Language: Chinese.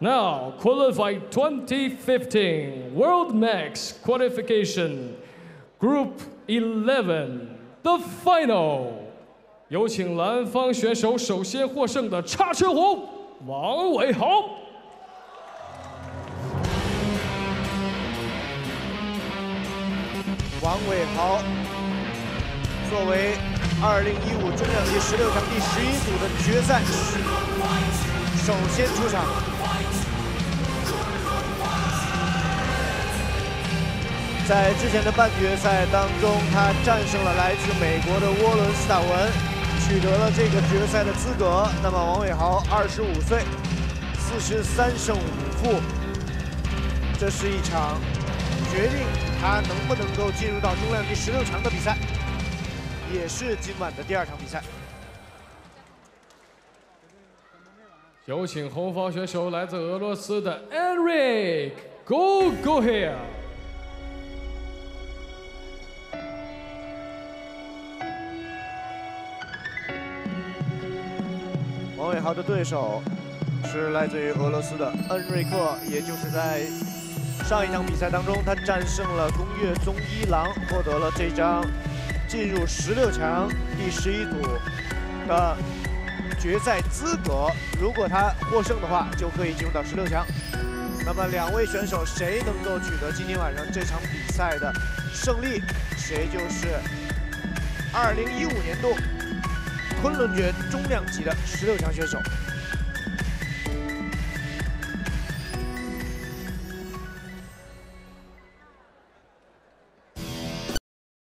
Now, qualified 2015 World Max Qualification Group 11 The Final，有请蓝方选手首先获胜的叉车红王伟豪。王伟豪作为2015中量级16强第十一组的决赛，首先出场。在之前的半决赛当中，他战胜了来自美国的沃伦斯塔文，取得了这个决赛的资格。那么王伟豪25岁，43胜5负，这是一场决定他能不能够进入到中量级16强的比赛，也是今晚的第二场比赛。有请红方选手来自俄罗斯的 Eric，Go Go Here 最好。的对手是来自于俄罗斯的恩瑞克，也就是在上一场比赛当中，他战胜了宫越宗一郎，获得了这张进入十六强第十一组的决赛资格。如果他获胜的话，就可以进入到十六强。那么两位选手谁能够取得今天晚上这场比赛的胜利，谁就是2015年度昆仑决中量级的十六强选手。